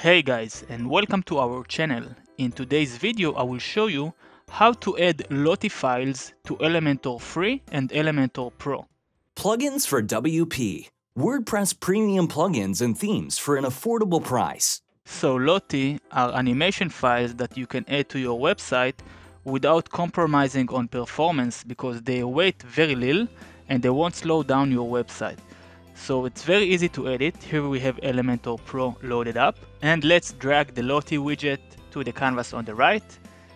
Hey guys and welcome to our channel. In today's video I will show you how to add Lottie files to Elementor Free and Elementor Pro. Plugins for WP. WordPress premium plugins and themes for an affordable price. So Lottie are animation files that you can add to your website without compromising on performance because they weight very little and they won't slow down your website. So it's very easy to edit. Here we have Elementor Pro loaded up. And let's drag the Lottie widget to the canvas on the right.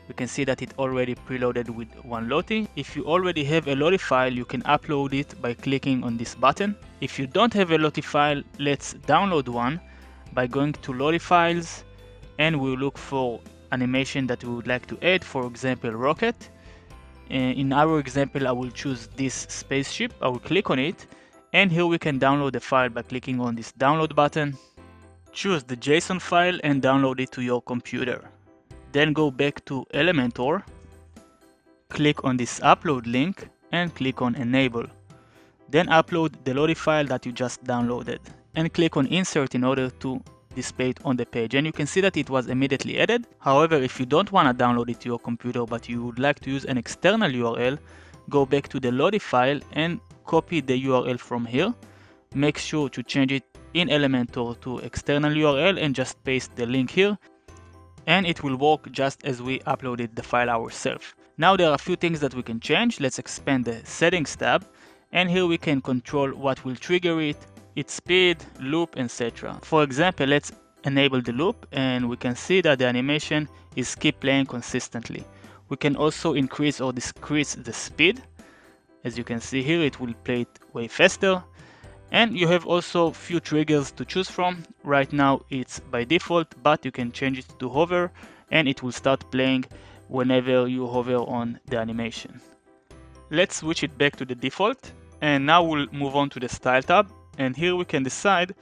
We can see that it already preloaded with one Lottie. If you already have a Lottie file, you can upload it by clicking on this button. If you don't have a Lottie file, let's download one by going to Lottie files and we'll look for animation that we would like to add, for example, rocket. Uh, in our example, I will choose this spaceship. I will click on it and here we can download the file by clicking on this download button. Choose the JSON file and download it to your computer. Then go back to Elementor, click on this upload link and click on enable. Then upload the Lottie file that you just downloaded and click on insert in order to display it on the page and you can see that it was immediately added. However, if you don't want to download it to your computer but you would like to use an external URL, go back to the Lottie file and copy the URL from here. Make sure to change it in Elementor to external URL and just paste the link here. And it will work just as we uploaded the file ourselves. Now there are a few things that we can change. Let's expand the settings tab. And here we can control what will trigger it, its speed, loop, etc. For example, let's enable the loop and we can see that the animation is keep playing consistently. We can also increase or decrease the speed as you can see here, it will play it way faster. And you have also few triggers to choose from. Right now it's by default, but you can change it to hover and it will start playing whenever you hover on the animation. Let's switch it back to the default and now we'll move on to the style tab and here we can decide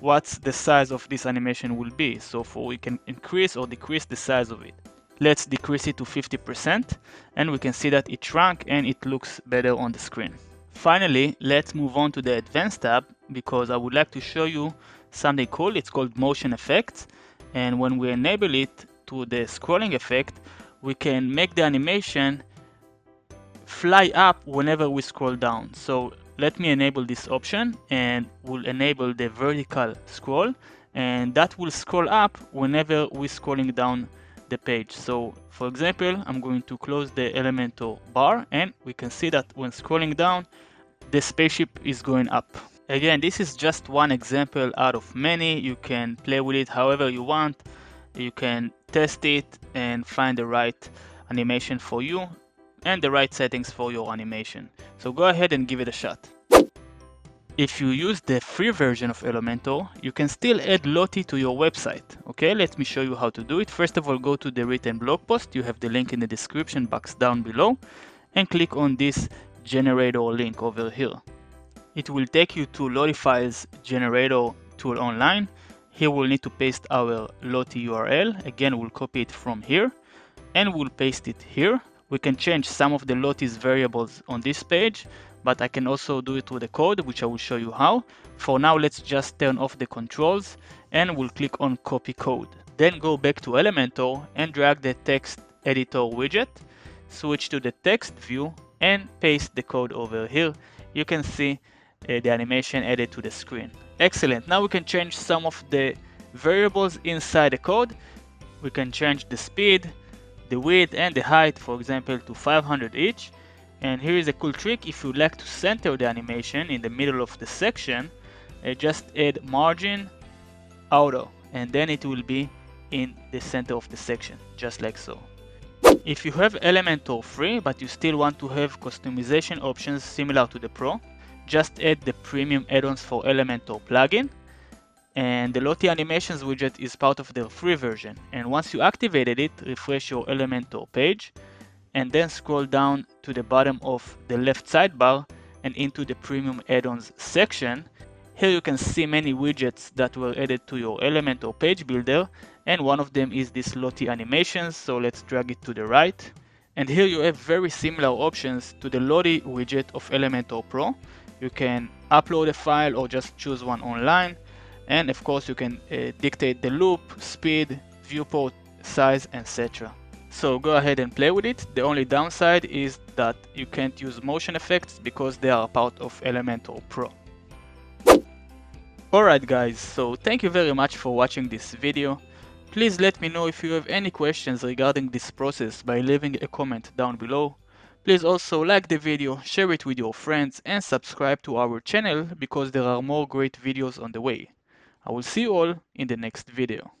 what's the size of this animation will be. So for we can increase or decrease the size of it. Let's decrease it to 50% and we can see that it shrunk and it looks better on the screen. Finally, let's move on to the advanced tab because I would like to show you something cool. It's called motion effects and when we enable it to the scrolling effect, we can make the animation fly up whenever we scroll down. So let me enable this option and we'll enable the vertical scroll and that will scroll up whenever we're scrolling down the page. So for example, I'm going to close the Elementor bar and we can see that when scrolling down, the spaceship is going up. Again, this is just one example out of many. You can play with it however you want. You can test it and find the right animation for you and the right settings for your animation. So go ahead and give it a shot. If you use the free version of Elementor, you can still add Lottie to your website. Okay, let me show you how to do it. First of all, go to the written blog post. You have the link in the description box down below and click on this generator link over here. It will take you to Lottie Files generator tool online. Here we'll need to paste our Lottie URL. Again, we'll copy it from here and we'll paste it here. We can change some of the Lottie's variables on this page but I can also do it with the code, which I will show you how. For now, let's just turn off the controls and we'll click on copy code. Then go back to Elementor and drag the text editor widget, switch to the text view and paste the code over here. You can see uh, the animation added to the screen. Excellent. Now we can change some of the variables inside the code. We can change the speed, the width and the height, for example, to 500 each and here is a cool trick, if you like to center the animation in the middle of the section, uh, just add margin auto and then it will be in the center of the section, just like so. If you have Elementor free but you still want to have customization options similar to the Pro, just add the premium add-ons for Elementor plugin. And the Lottie Animations widget is part of the free version. And once you activated it, refresh your Elementor page and then scroll down to the bottom of the left sidebar and into the premium add-ons section. Here you can see many widgets that were added to your Elementor page builder and one of them is this Lottie animations so let's drag it to the right. And here you have very similar options to the Lottie widget of Elementor Pro. You can upload a file or just choose one online and of course you can uh, dictate the loop, speed, viewport size, etc. So go ahead and play with it. The only downside is that you can't use motion effects because they are part of Elementor Pro. Alright guys, so thank you very much for watching this video. Please let me know if you have any questions regarding this process by leaving a comment down below. Please also like the video, share it with your friends and subscribe to our channel because there are more great videos on the way. I will see you all in the next video.